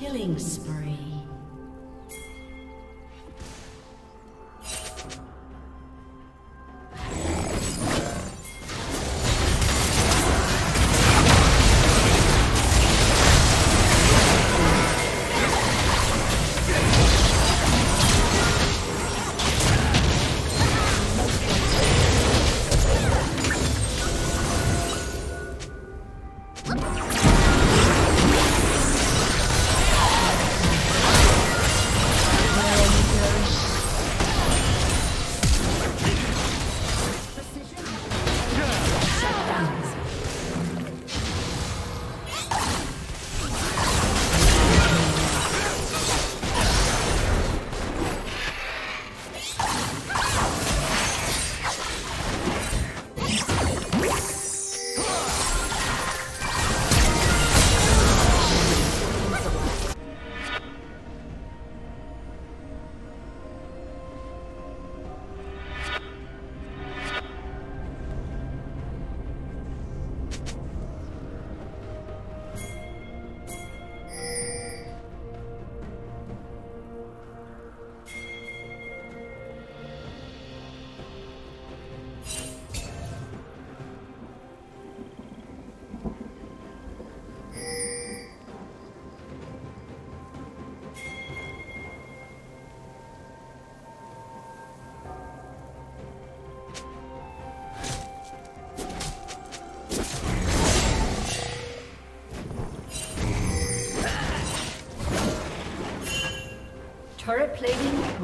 Killing spree.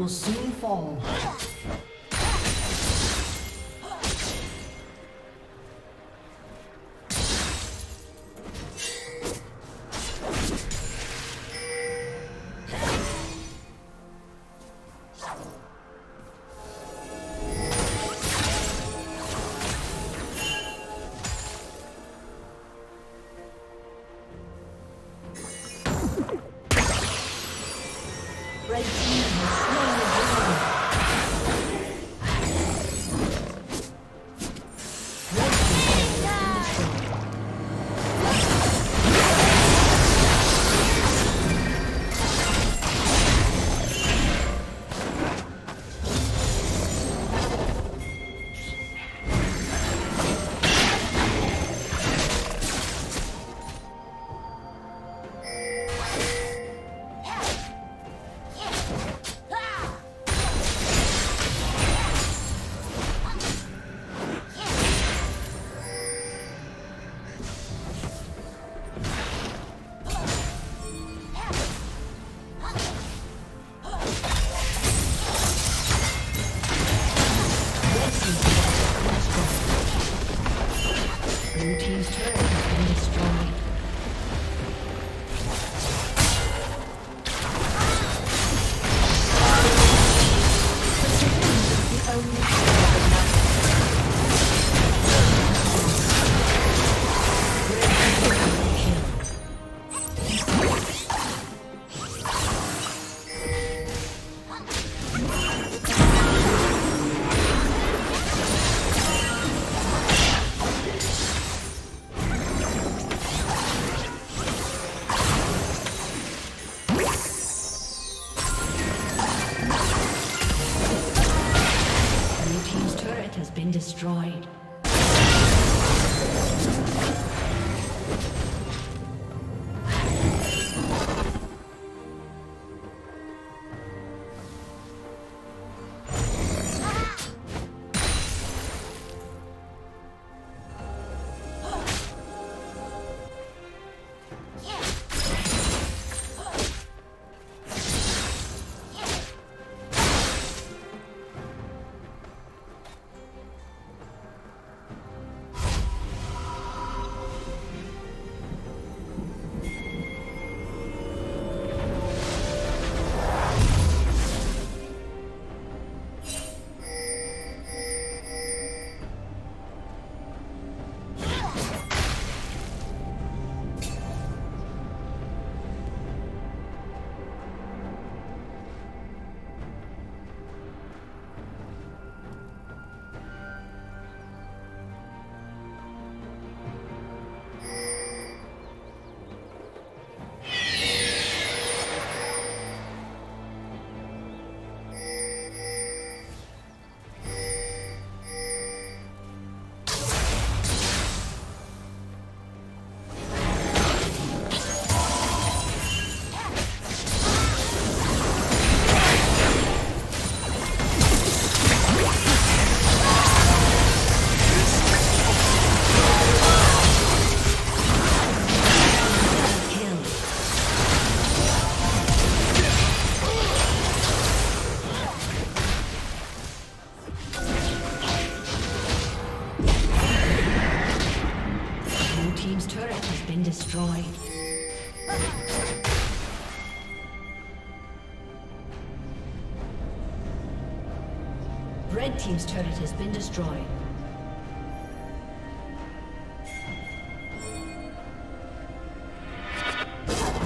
Will soon fall. destroyed.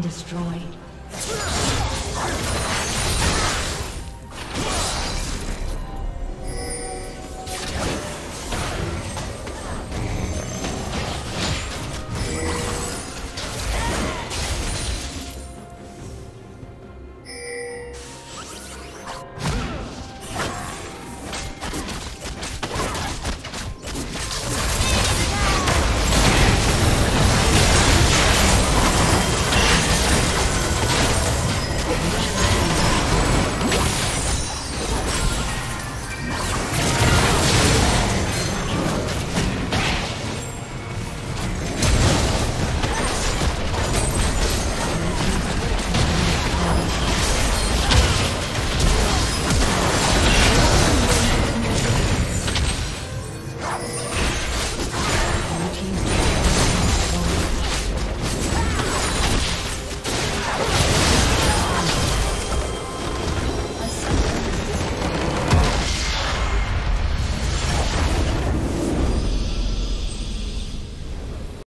Destroyed.